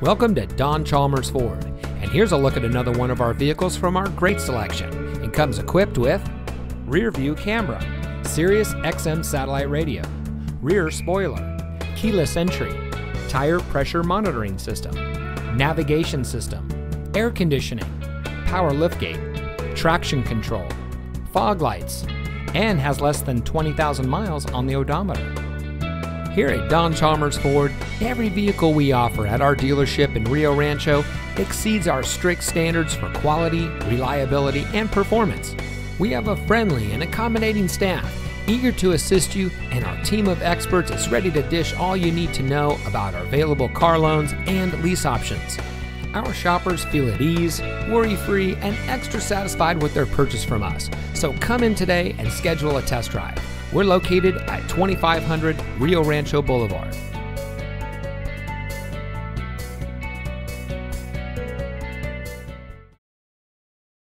Welcome to Don Chalmers Ford, and here's a look at another one of our vehicles from our great selection. It comes equipped with rear view camera, Sirius XM satellite radio, rear spoiler, keyless entry, tire pressure monitoring system, navigation system, air conditioning, power liftgate, traction control, fog lights, and has less than 20,000 miles on the odometer. Here at Don Chalmers Ford, every vehicle we offer at our dealership in Rio Rancho exceeds our strict standards for quality, reliability, and performance. We have a friendly and accommodating staff eager to assist you, and our team of experts is ready to dish all you need to know about our available car loans and lease options. Our shoppers feel at ease, worry free, and extra satisfied with their purchase from us. So come in today and schedule a test drive. We're located at 2500 Rio Rancho Boulevard.